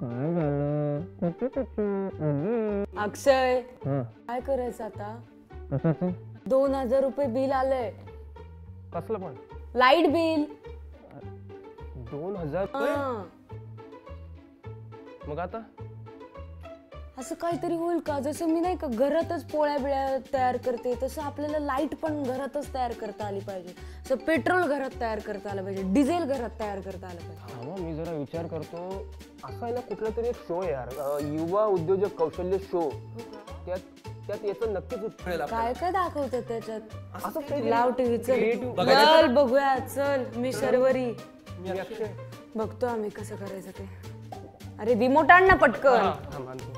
काय झालं कुठे कुठे अक्षय हा. काय करायचं आता? कशाचं? दोन हजार रुपये बिल आलंय. कसलं पण? Light bill. दोन हजार हा. मग आता? असं काहीतरी होईल का? जसं मी नाही का घरातच पोळ्या बिळ्या तयार करते तसं आपल्याला लाइट पण घरातच तयार करता आली पाहिजे. असं पेट्रोल घरात तयार करता आलं पाहिजे डिझेल घरात तयार करता आलं पाहिजे. हा मी जरा विचार करतो. असा आहे ना कुठला तरी एक शो आहे यार. अं, युवा उद्योजक कौशल्य शो त्यात त्यात याचं नक्कीच उत्तर काय काय दाखवतात त्याच्यात? असं लाव टीव्ही चल बघूया. चल मी शर्वरी. मी अक्षय. बघतो आम्ही कसं करायचं ते. अरे रिमोट आण ना पटकन हा. मानतो